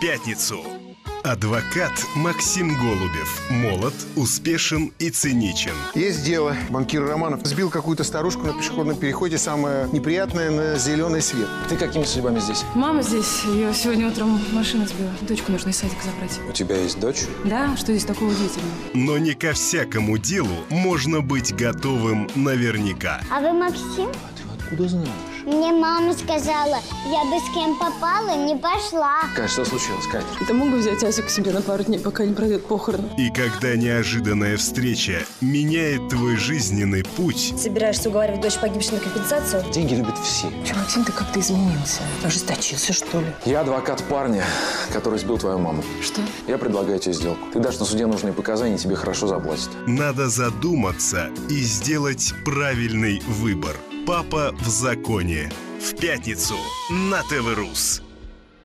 пятницу. Адвокат Максим Голубев. Молод, успешен и циничен. Есть дело. Банкир Романов сбил какую-то старушку на пешеходном переходе. Самое неприятное на зеленый свет. Ты какими судьбами здесь? Мама здесь. Ее сегодня утром машина сбила. Дочку нужно из садика забрать. У тебя есть дочь? Да? Что здесь такого удивительного? Но не ко всякому делу можно быть готовым наверняка. А вы Максим? А ты откуда знаешь? Мне мама сказала, я бы с кем попала, не пошла. Кать, что случилось, Кать? Ты мог бы взять Асю к себе на пару дней, пока не пройдет похороны? И когда неожиданная встреча меняет твой жизненный путь, Собираешься уговаривать дочь погибшей на компенсацию? Деньги любят все. Че, Максим, ты как-то изменился? Ожесточился, что ли? Я адвокат парня, который сбил твою маму. Что? Я предлагаю тебе сделку. Ты дашь на суде нужные показания, и тебе хорошо заплатят. надо задуматься и сделать правильный выбор. Папа в законе. В пятницу на ТВ Рус.